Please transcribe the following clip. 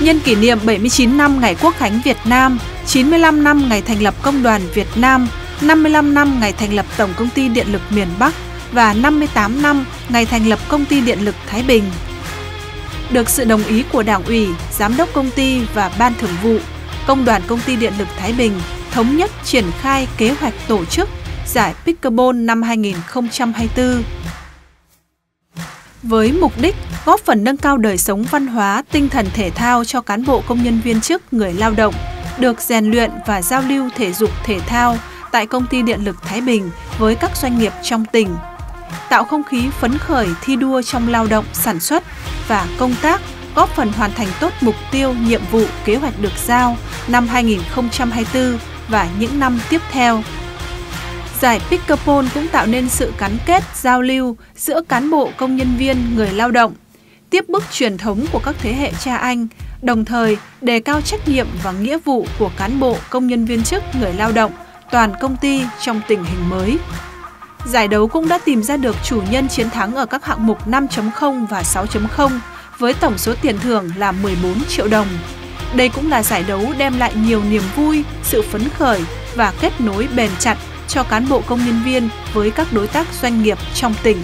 Nhân kỷ niệm 79 năm ngày Quốc khánh Việt Nam, 95 năm ngày thành lập Công đoàn Việt Nam, 55 năm ngày thành lập Tổng công ty Điện lực miền Bắc và 58 năm ngày thành lập Công ty Điện lực Thái Bình. Được sự đồng ý của Đảng ủy, Giám đốc công ty và Ban Thường vụ, Công đoàn Công ty Điện lực Thái Bình thống nhất triển khai kế hoạch tổ chức giải Pickleball năm 2024 với mục đích góp phần nâng cao đời sống văn hóa, tinh thần thể thao cho cán bộ công nhân viên chức, người lao động, được rèn luyện và giao lưu thể dục thể thao tại công ty điện lực Thái Bình với các doanh nghiệp trong tỉnh, tạo không khí phấn khởi thi đua trong lao động, sản xuất và công tác, góp phần hoàn thành tốt mục tiêu, nhiệm vụ, kế hoạch được giao năm 2024 và những năm tiếp theo. Giải Pickleball cũng tạo nên sự gắn kết, giao lưu giữa cán bộ công nhân viên, người lao động, tiếp bước truyền thống của các thế hệ cha anh, đồng thời đề cao trách nhiệm và nghĩa vụ của cán bộ công nhân viên chức, người lao động, toàn công ty trong tình hình mới. Giải đấu cũng đã tìm ra được chủ nhân chiến thắng ở các hạng mục 5.0 và 6.0 với tổng số tiền thưởng là 14 triệu đồng. Đây cũng là giải đấu đem lại nhiều niềm vui, sự phấn khởi và kết nối bền chặt cho cán bộ công nhân viên với các đối tác doanh nghiệp trong tỉnh.